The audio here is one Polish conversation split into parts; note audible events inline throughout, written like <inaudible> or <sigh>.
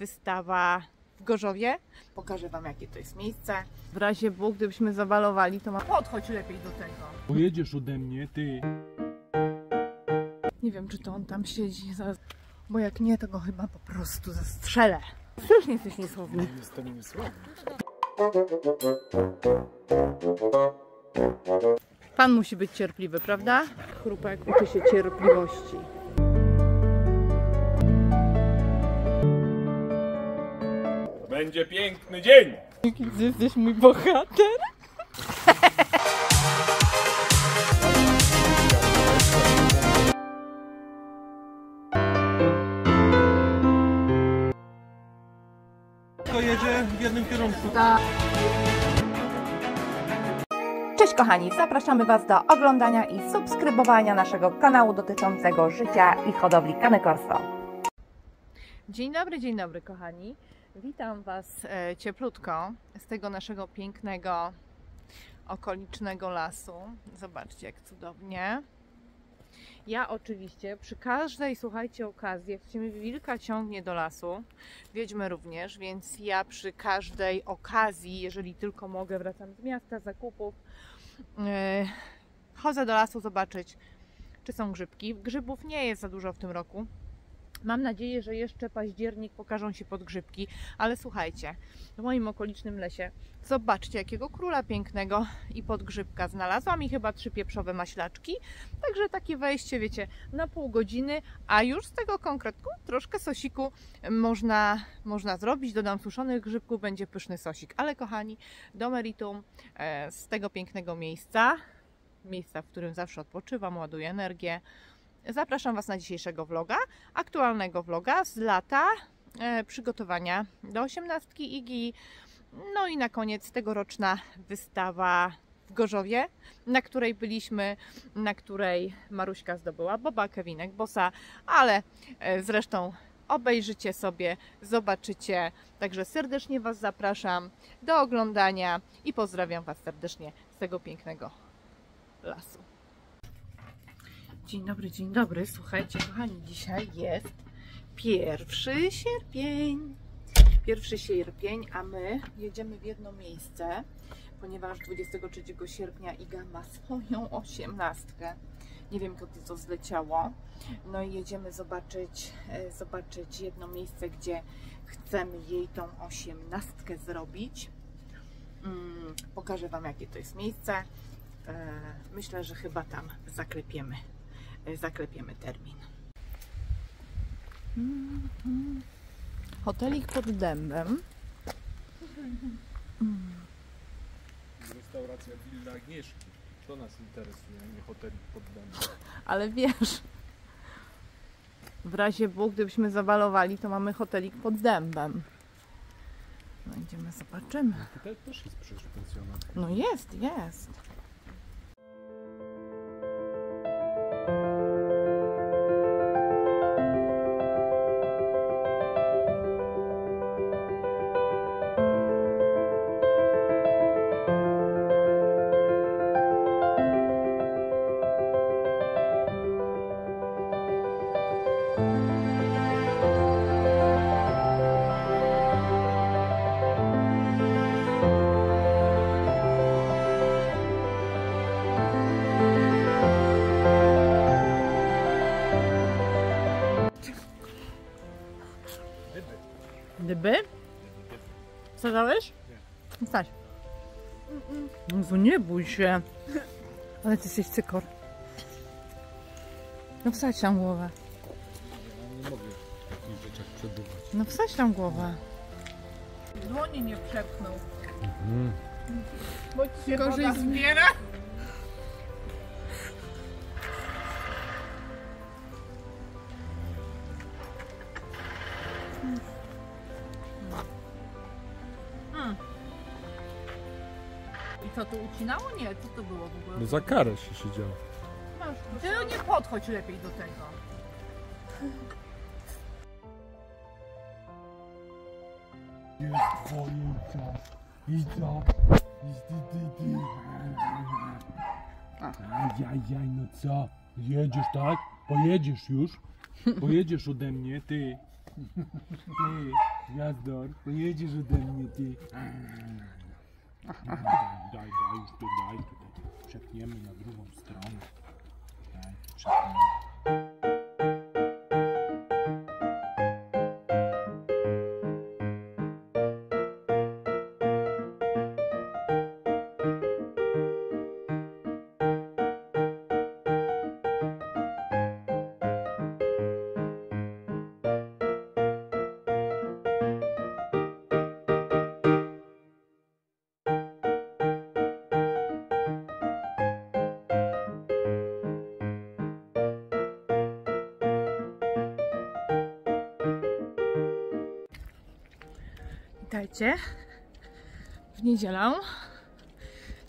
wystawa w Gorzowie. Pokażę Wam, jakie to jest miejsce. W razie Bóg, gdybyśmy zawalowali, to ma... Podchodź lepiej do tego. Pojedziesz ode mnie, ty. Nie wiem, czy to on tam siedzi, zaraz- bo jak nie, to go chyba po prostu zastrzelę. Strasznie jesteś niesłowny. Jestem niesłaby. Pan musi być cierpliwy, prawda? Chrupek uczy się cierpliwości. Będzie piękny dzień. Ty jesteś mój bohater. To jedzie w jednym kierunku. Cześć kochani, zapraszamy Was do oglądania i subskrybowania naszego kanału dotyczącego życia i hodowli Cane Corso. Dzień dobry, dzień dobry, kochani. Witam Was e, cieplutko z tego naszego pięknego, okolicznego lasu. Zobaczcie, jak cudownie. Ja oczywiście przy każdej, słuchajcie, okazji, jak się wilka ciągnie do lasu, wiedźmy również, więc ja przy każdej okazji, jeżeli tylko mogę, wracam z miasta, zakupów, e, chodzę do lasu zobaczyć, czy są grzybki. Grzybów nie jest za dużo w tym roku. Mam nadzieję, że jeszcze październik pokażą się podgrzybki, ale słuchajcie, w moim okolicznym lesie zobaczcie jakiego króla pięknego i podgrzybka znalazłam i chyba trzy pieprzowe maślaczki. Także takie wejście, wiecie, na pół godziny, a już z tego konkretku troszkę sosiku można, można zrobić. Dodam suszonych grzybków, będzie pyszny sosik. Ale kochani, do meritum e, z tego pięknego miejsca, miejsca, w którym zawsze odpoczywam, ładuję energię. Zapraszam Was na dzisiejszego vloga, aktualnego vloga z lata e, przygotowania do osiemnastki IGI. No i na koniec tegoroczna wystawa w Gorzowie, na której byliśmy, na której Maruśka zdobyła Boba, Kevinek, Bosa, ale e, zresztą obejrzycie sobie, zobaczycie. Także serdecznie Was zapraszam do oglądania i pozdrawiam Was serdecznie z tego pięknego lasu. Dzień dobry, dzień dobry. Słuchajcie, kochani, dzisiaj jest pierwszy sierpień. Pierwszy sierpień, a my jedziemy w jedno miejsce, ponieważ 23 sierpnia Iga ma swoją osiemnastkę. Nie wiem, kiedy to zleciało. No i jedziemy zobaczyć, e, zobaczyć jedno miejsce, gdzie chcemy jej tą osiemnastkę zrobić. Mm, pokażę Wam, jakie to jest miejsce. E, Myślę, że chyba tam zaklepiemy zaklepiemy termin. Hotelik pod dębem. Restauracja Willa Agnieszki. To nas interesuje, nie hotel pod dębem. <laughs> Ale wiesz, w razie Bóg, gdybyśmy zawalowali, to mamy hotelik pod dębem. No idziemy, zobaczymy. Tutaj też jest przecież pensjonat. No jest, jest. Dyby? Co dałeś? Staś. No to nie bój się. Ale ty jesteś cykor. No wsadź tam głowę. Ja nie mogę w takich rzeczach przebywać. No wsadź tam głowę. Dłoni nie przepchnął. Bo ci się Gorzej zbiera. Co, tu ucinało? Nie, co to było w ogóle? No za karę się siedziało. Masz, ty nie podchodź lepiej do tego. Jest twoje czas. I co? I ty, ty, ty. Ajajaj, no co? Jedziesz, tak? Pojedziesz już? Pojedziesz ode mnie, ty. Ty. Gwiazdor, pojedziesz ode mnie, ty. Daj, daj, daj, już tu daj, tutaj przepniemy na drugą stronę. Daj, przepniemy. Witajcie w niedzielę.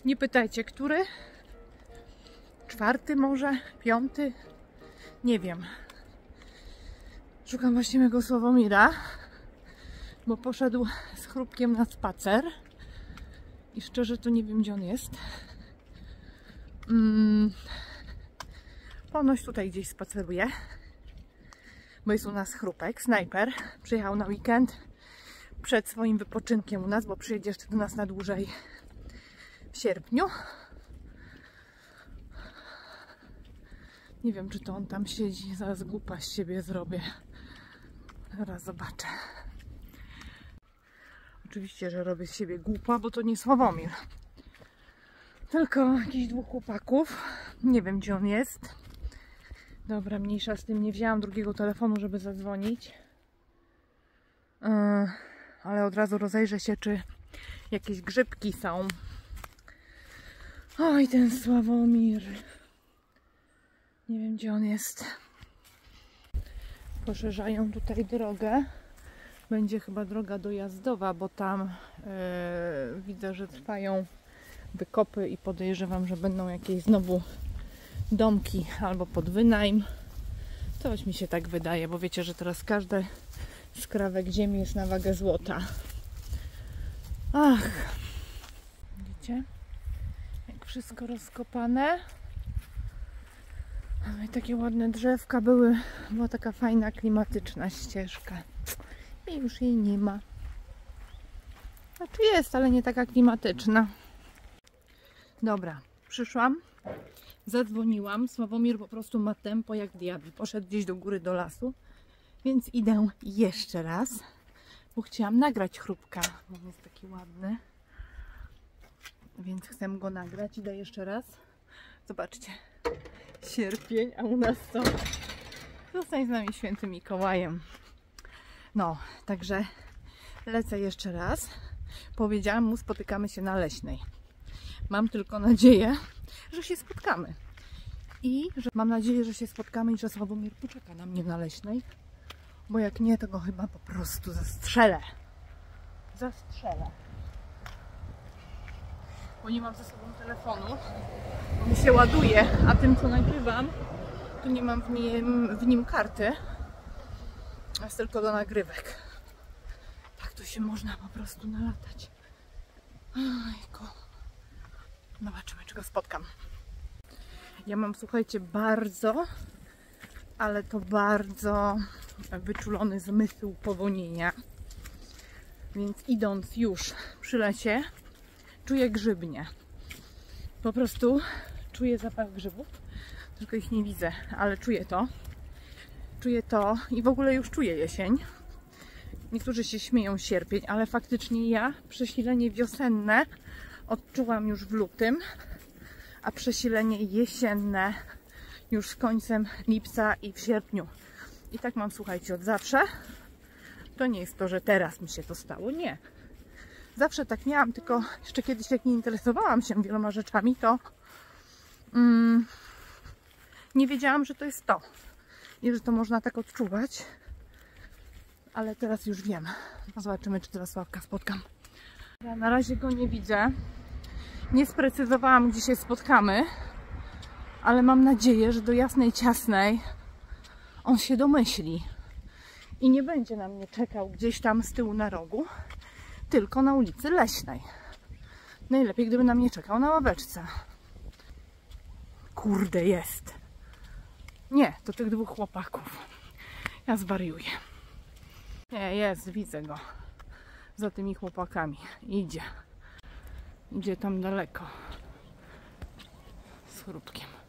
Nie pytajcie, który? Czwarty może? Piąty? Nie wiem. Szukam właśnie mego Sławomira, bo poszedł z chrupkiem na spacer i szczerze to nie wiem, gdzie on jest. Mm. Ponoć tutaj gdzieś spaceruje, bo jest u nas chrupek, snajper. Przyjechał na weekend przed swoim wypoczynkiem u nas, bo przyjedzie jeszcze do nas na dłużej w sierpniu. Nie wiem, czy to on tam siedzi. Zaraz głupa z siebie zrobię. Zaraz zobaczę. Oczywiście, że robię z siebie głupa, bo to nie Sławomir. Tylko jakichś dwóch chłopaków. Nie wiem, gdzie on jest. Dobra, mniejsza z tym. Nie wzięłam drugiego telefonu, żeby zadzwonić. Yy ale od razu rozejrzę się, czy jakieś grzybki są. Oj, ten Sławomir. Nie wiem, gdzie on jest. Poszerzają tutaj drogę. Będzie chyba droga dojazdowa, bo tam yy, widzę, że trwają wykopy i podejrzewam, że będą jakieś znowu domki albo pod wynajm. Coś mi się tak wydaje, bo wiecie, że teraz każde skrawek ziemi jest na wagę złota. Ach, widzicie? Jak wszystko rozkopane. No i takie ładne drzewka były. Była taka fajna, klimatyczna ścieżka. I już jej nie ma. Znaczy jest, ale nie taka klimatyczna. Dobra, przyszłam. Zadzwoniłam. Sławomir po prostu ma tempo jak diabli. Poszedł gdzieś do góry, do lasu. Więc idę jeszcze raz, bo chciałam nagrać chrupka, bo on jest taki ładny. Więc chcę go nagrać. Idę jeszcze raz. Zobaczcie, sierpień, a u nas co? Zostań z nami świętym Mikołajem. No, także lecę jeszcze raz. Powiedziałam mu, spotykamy się na Leśnej. Mam tylko nadzieję, że się spotkamy. I że mam nadzieję, że się spotkamy i że Sławomir poczeka na mnie na Leśnej. Bo jak nie, to go chyba po prostu zastrzelę. Zastrzelę. Bo nie mam ze sobą telefonu. Bo mi się ładuje, a tym co nagrywam, to nie mam w nim, w nim karty. Jest tylko do nagrywek. Tak to się można po prostu nalatać. Ojku. Zobaczymy, czy go spotkam. Ja mam, słuchajcie, bardzo, ale to bardzo wyczulony zmysł powonienia. Więc idąc już przy lesie, czuję grzybnie. Po prostu czuję zapach grzybów, tylko ich nie widzę, ale czuję to. Czuję to i w ogóle już czuję jesień. Niektórzy się śmieją sierpień, ale faktycznie ja przesilenie wiosenne odczułam już w lutym, a przesilenie jesienne już z końcem lipca i w sierpniu. I tak mam, słuchajcie, od zawsze. To nie jest to, że teraz mi się to stało. Nie. Zawsze tak miałam, tylko jeszcze kiedyś jak nie interesowałam się wieloma rzeczami, to mm, nie wiedziałam, że to jest to. I że to można tak odczuwać. Ale teraz już wiem. Zobaczymy, czy teraz Sławka spotkam. Ja na razie go nie widzę. Nie sprecyzowałam, gdzie się spotkamy. Ale mam nadzieję, że do jasnej ciasnej on się domyśli i nie będzie na mnie czekał gdzieś tam z tyłu na rogu, tylko na ulicy Leśnej. Najlepiej, gdyby na mnie czekał na ławeczce. Kurde, jest. Nie, to tych dwóch chłopaków. Ja zwariuję. Nie, jest, widzę go. Za tymi chłopakami. Idzie. Idzie tam daleko. Z chrupkiem.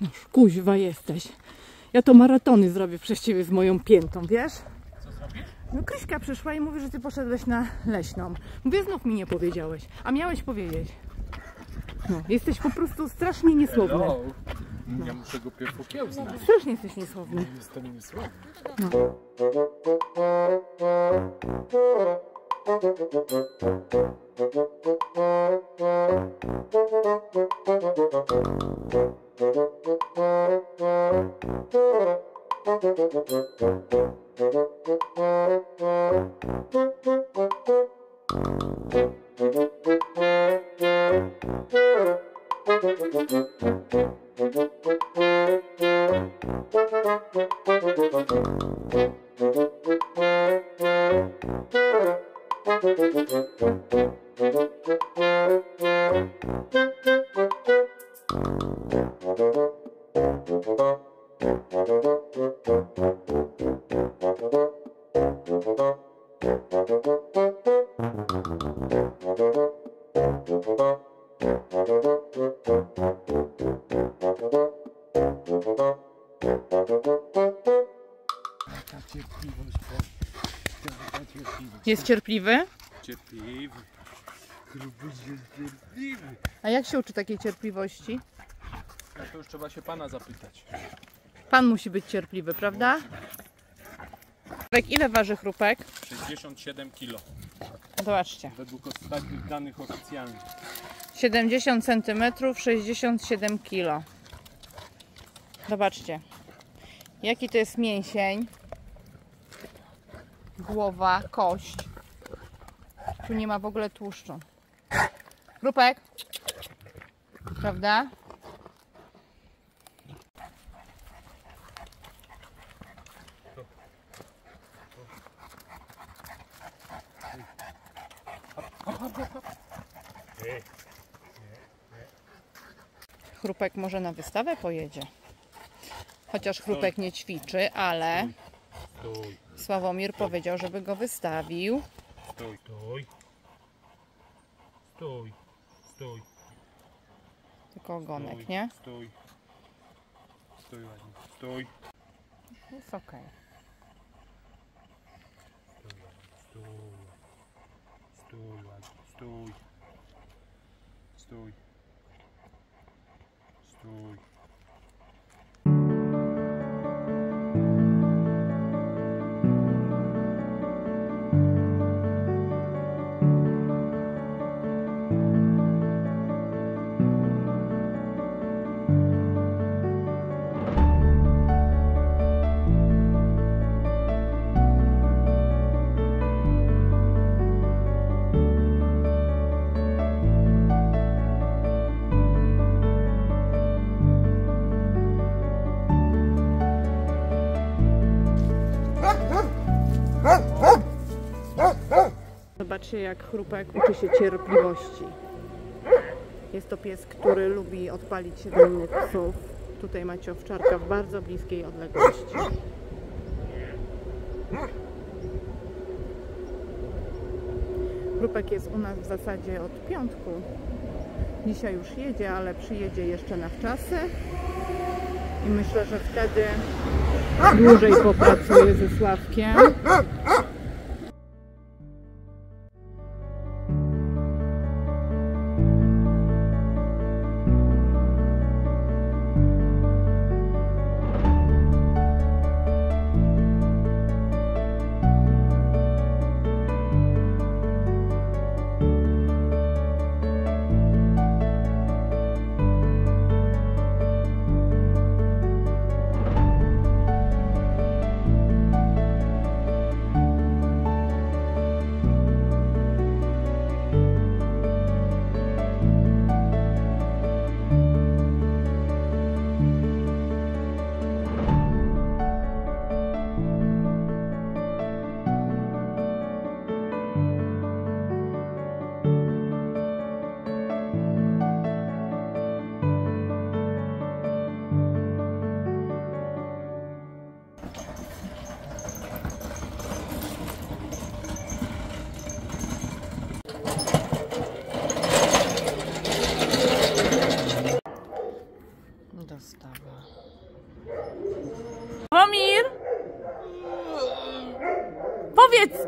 No kuźwa jesteś. Ja to maratony zrobię przez ciebie z moją piętą, wiesz? Co zrobisz? No Kryśka przyszła i mówi, że ty poszedłeś na leśną. Mówię, znów mi nie powiedziałeś. A miałeś powiedzieć. No, jesteś po prostu strasznie niesłowny. Ja muszę go pierw okiełznać. Strasznie jesteś niesłowny. Jestem niesławny. Ta cierpliwość, bo- ta cierpliwość. Jest cierpliwy? Cierpliwy. Grubuś jest cierpliwy. A jak się uczy takiej cierpliwości? A to już trzeba się pana zapytać. Pan musi być cierpliwy, prawda? Ile waży chrupek? 67 kg. Zobaczcie. Według ostatnich danych oficjalnych. 70 cm, 67 kg. Zobaczcie. Jaki to jest mięsień. Głowa, kość. Tu nie ma w ogóle tłuszczu. Chrupek. Prawda? Chrupek może na wystawę pojedzie. Chociaż chrupek nie ćwiczy, ale Sławomir powiedział, żeby go wystawił. stój, stój. Stój, stój, Tylko ogonek, nie? Stój. Stój ładnie. Stój. Jest okej. Stój. Stój ładnie. Stój. Stój. Stój. Zobaczcie, jak chrupek uczy się cierpliwości. Jest to pies, który lubi odpalić się do innych psów. Tutaj macie owczarka w bardzo bliskiej odległości. Chrupek jest u nas w zasadzie od piątku. Dzisiaj już jedzie, ale przyjedzie jeszcze na wczasy. I myślę, że wtedy dłużej popracuje ze Sławkiem.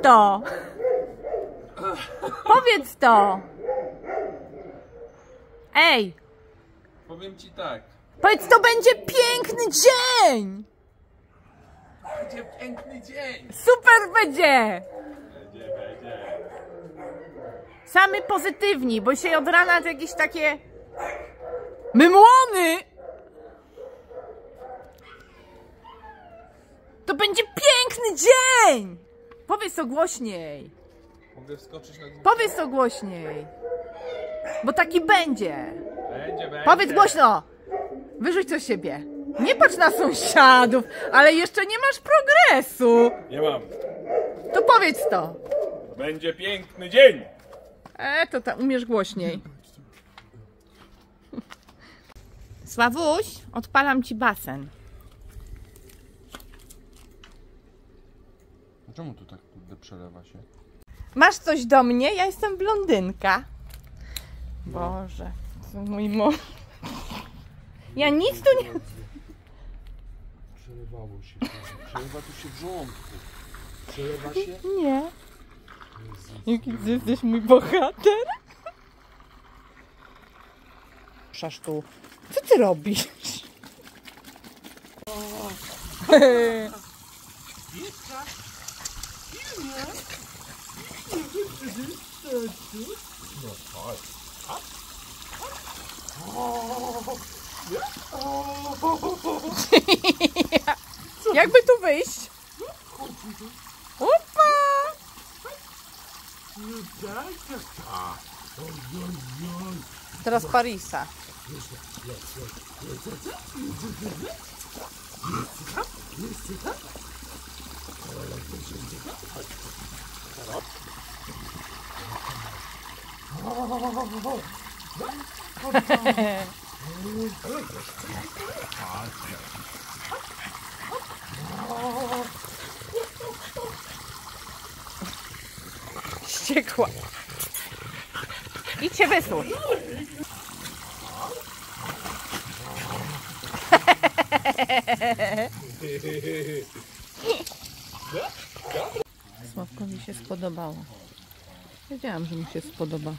To! Powiedz to! Ej! Powiem ci tak. Powiedz, to będzie piękny dzień! Będzie piękny dzień. Super będzie! Będzie, będzie. Samy pozytywni, bo się od rana to jakieś takie mymłony! To będzie piękny dzień! Powiedz to głośniej! Mogę wskoczyć na górę? Powiedz to głośniej! Bo taki będzie! Będzie, będzie. Powiedz głośno! Wyrzuć to z siebie! Nie patrz na sąsiadów, ale jeszcze nie masz progresu! Nie mam. To powiedz to! Będzie piękny dzień. E, to ta, umiesz głośniej. Sławuś, odpalam ci basen. Czemu tu tak kurde przelewa się? Masz coś do mnie? Ja jestem blondynka. Boże, to mój mąż. Ja nic tu nie... Przelewało się. Przelewa tu się w żołądku. Przelewa się? Nie. Jaki ty jesteś mój bohater? Szasz tu. Co ty robisz? <laughs> <laughs> Jakby tu wyjść? Opa! Teraz Parisa. Ściekła. Idź się wysuń. Sławkowi się spodobało. Wiedziałam, że mu się spodoba.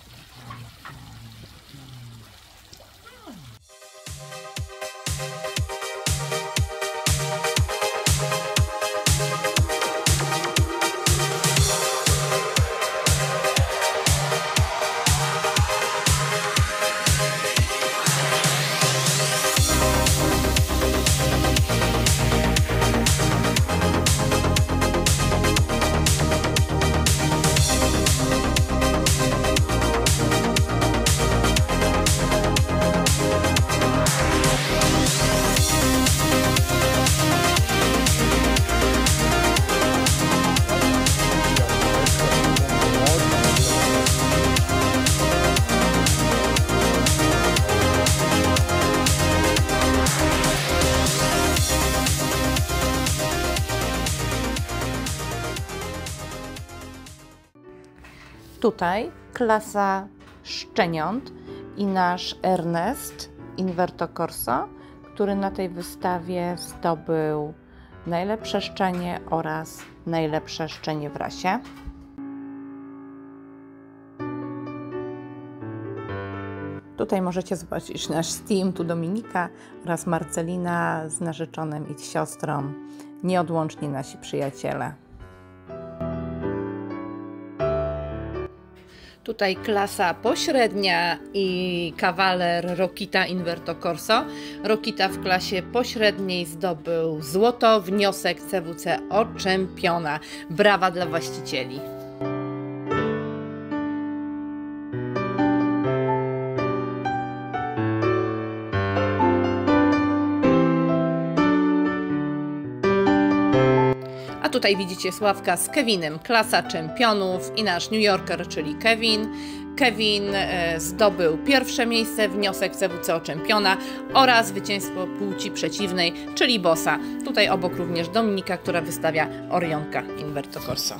Tutaj klasa szczeniąt i nasz Ernest Inverto Corso, który na tej wystawie zdobył najlepsze szczenie oraz najlepsze szczenie w rasie. Tutaj możecie zobaczyć nasz Steam, tu Dominika oraz Marcelina z narzeczonym i siostrą. Nieodłącznie nasi przyjaciele. Tutaj klasa pośrednia i kawaler Rokita Inverto Corso. Rokita w klasie pośredniej zdobył złoto, wniosek CWC oczempiona. Brawa dla właścicieli. Tutaj widzicie Sławka z Kevinem, klasa czempionów i nasz New Yorker, czyli Kevin. Kevin e, zdobył pierwsze miejsce, wniosek CWCO czempiona oraz zwycięstwo płci przeciwnej, czyli bossa. Tutaj obok również Dominika, która wystawia Orionka Inverto Corso.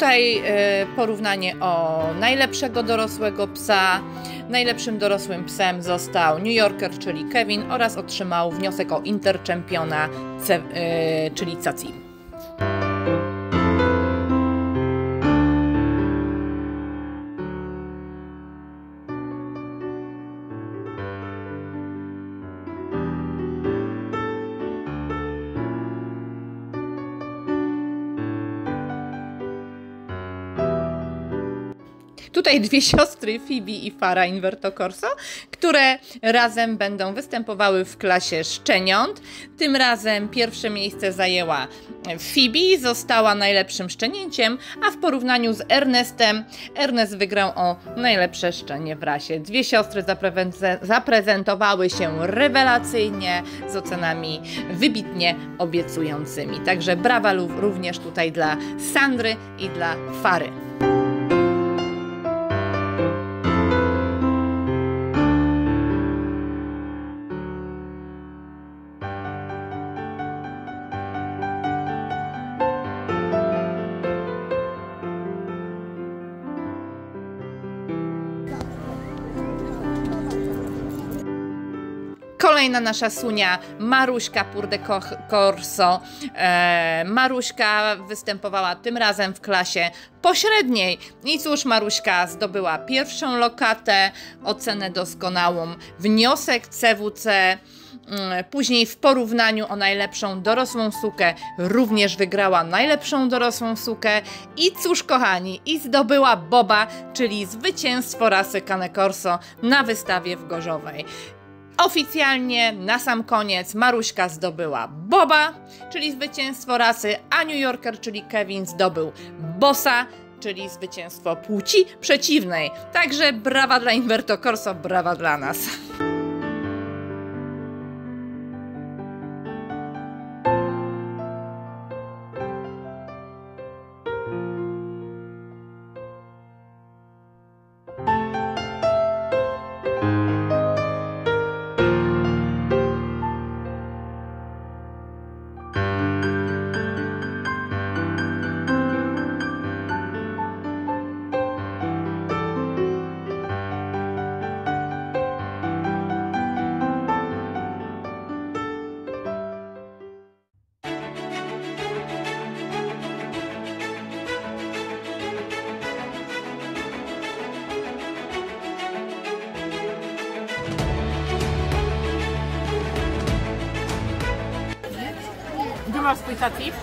Tutaj e, porównanie o najlepszego dorosłego psa. Najlepszym dorosłym psem został New Yorker, czyli Kevin, oraz otrzymał wniosek o interczempiona, e, czyli Caci. Tutaj dwie <laughs> siostry, Phoebe i Farah Inverto Corso, które razem będą występowały w klasie szczeniąt. Tym razem pierwsze miejsce zajęła Phoebe, została najlepszym szczenięciem, a w porównaniu z Ernestem, Ernest wygrał o najlepsze szczenie w rasie. Dwie siostry zaprezen- zaprezentowały się rewelacyjnie, z ocenami wybitnie obiecującymi. Także brawa również tutaj dla Sandry i dla Fary. Kolejna nasza sunia, Maruśka Purde Co- Corso. E, Maruśka występowała tym razem w klasie pośredniej. I cóż, Maruśka zdobyła pierwszą lokatę, ocenę doskonałą, wniosek CWC. Mm, Później w porównaniu o najlepszą dorosłą sukę również wygrała najlepszą dorosłą sukę i cóż kochani, i zdobyła Boba, czyli zwycięstwo rasy Cane Corso na wystawie w Gorzowej. Oficjalnie na sam koniec Maruśka zdobyła Boba, czyli zwycięstwo rasy, a New Yorker, czyli Kevin zdobył Bossa, czyli zwycięstwo płci przeciwnej. Także brawa dla Inverto Corso, brawa dla nas. Masz swój statyw?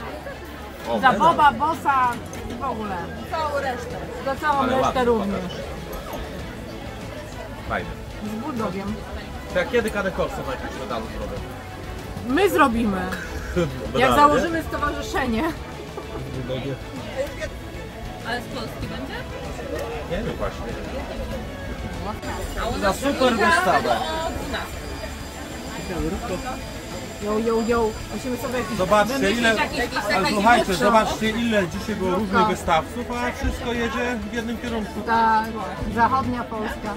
Za Boba, Bossa i w ogóle. Całą resztę. Za całą resztę również. Fajne. Z bulldogiem. To jak kiedy na jakimś medalu zrobię? My zrobimy. <laughs> Jak założymy stowarzyszenie. Ale z Polski będzie? Nie wiem właśnie. Za super wystawę. Yo, yo, yo. Musimy sobie jakiś Zobaczcie ile, ale słuchajcie, zobaczcie ile dzisiaj było różnych wystawców, a wszystko jedzie w jednym kierunku. Tak, zachodnia Polska.